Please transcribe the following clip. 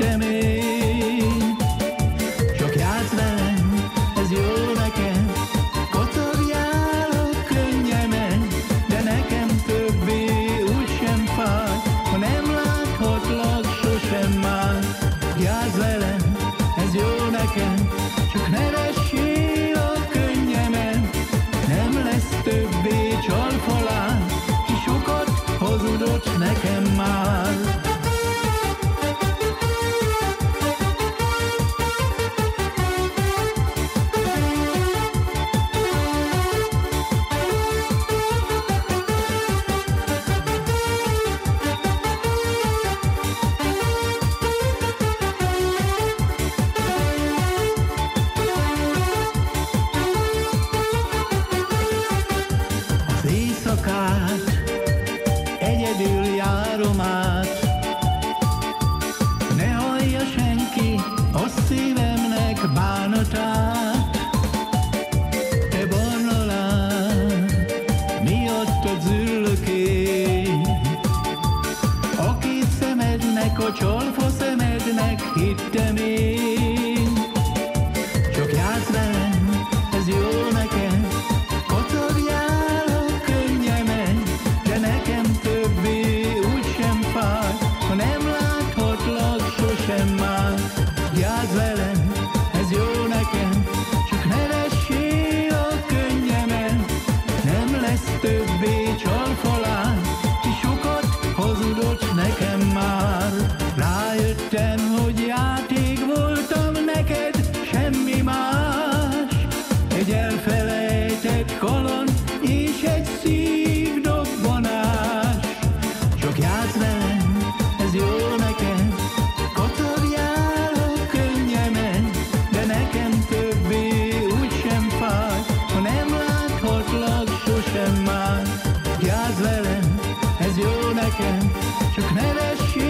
system várom. Ne hallja senki a szívemnek bánatát. Te barna lány, miattad züllök én. Szemednek, a csalfa szemednek hittem én. my You can have.